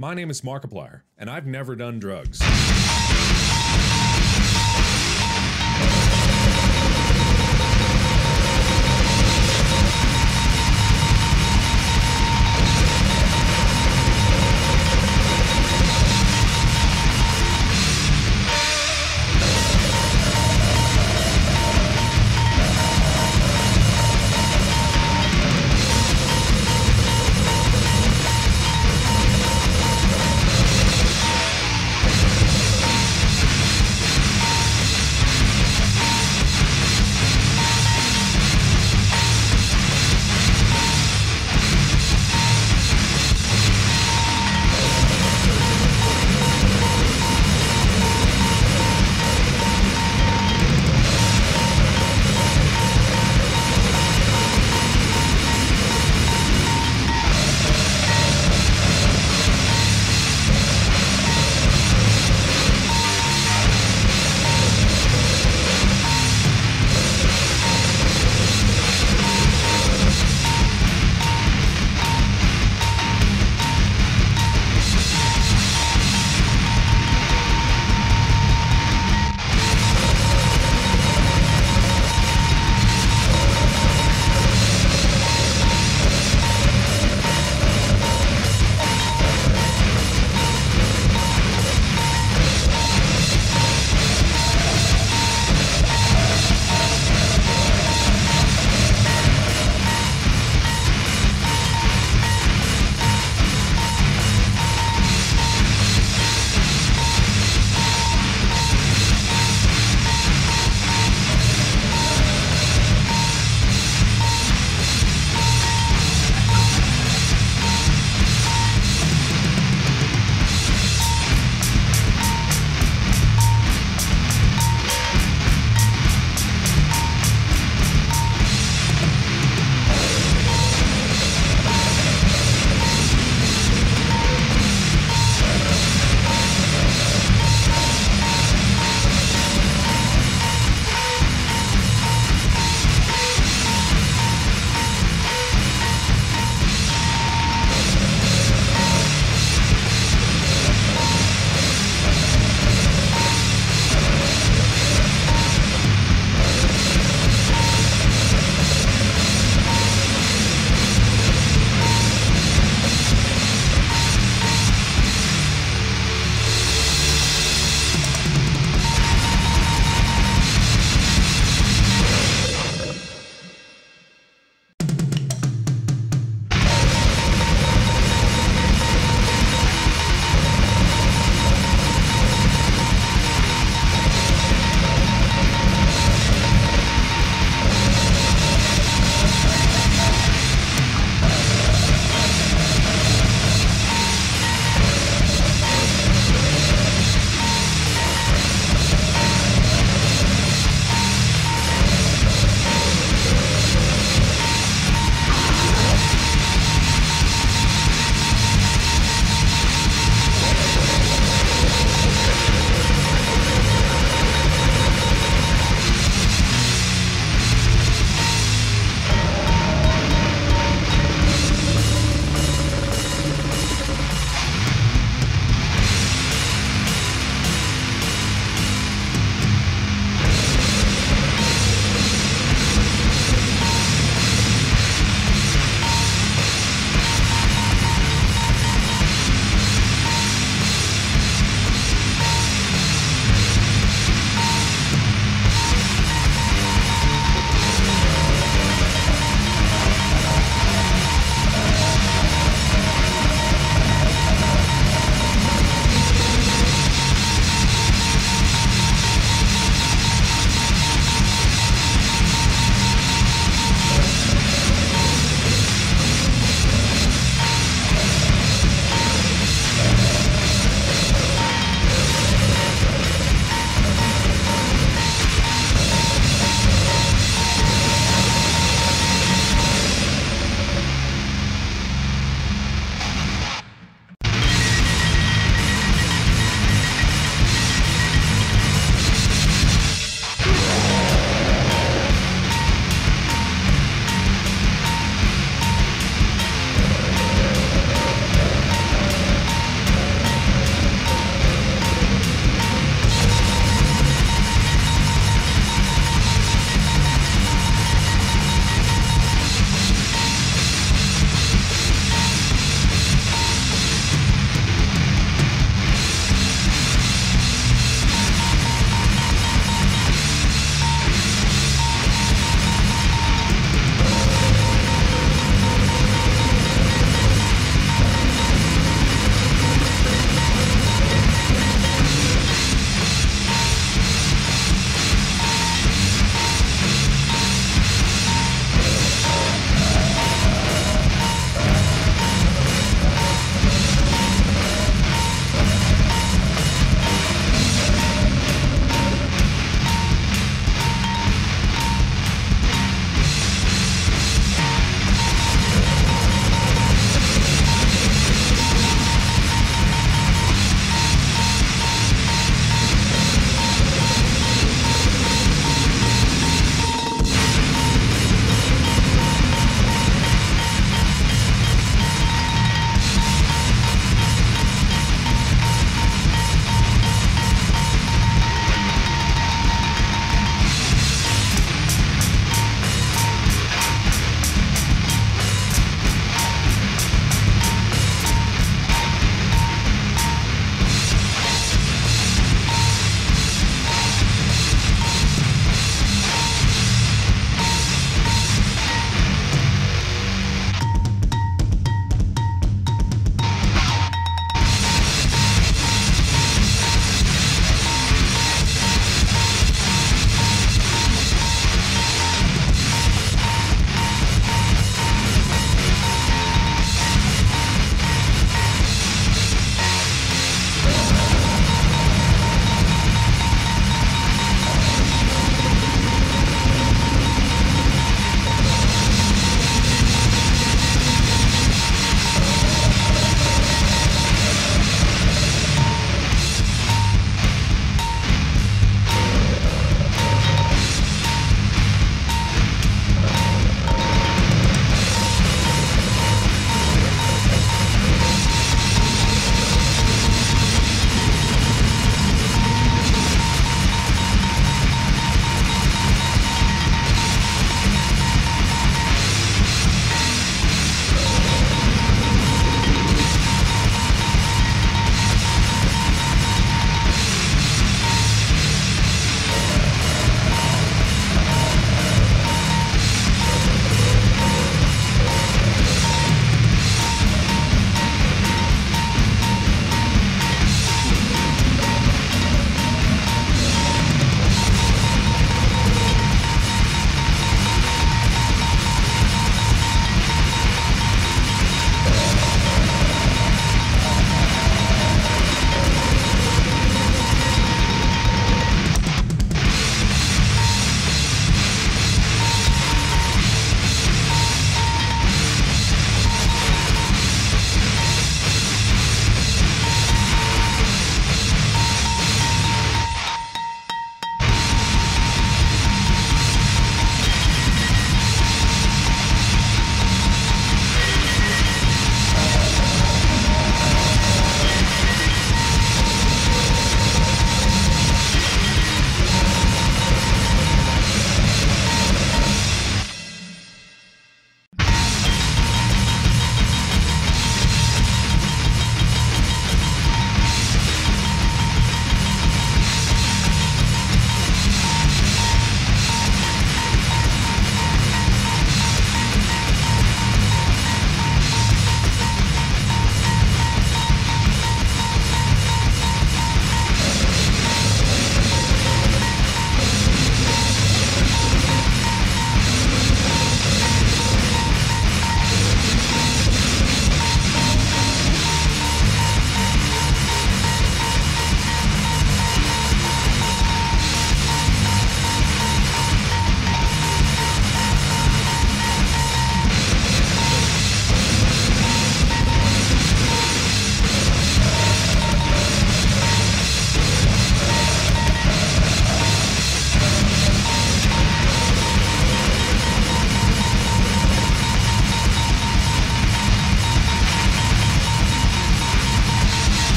My name is Markiplier, and I've never done drugs.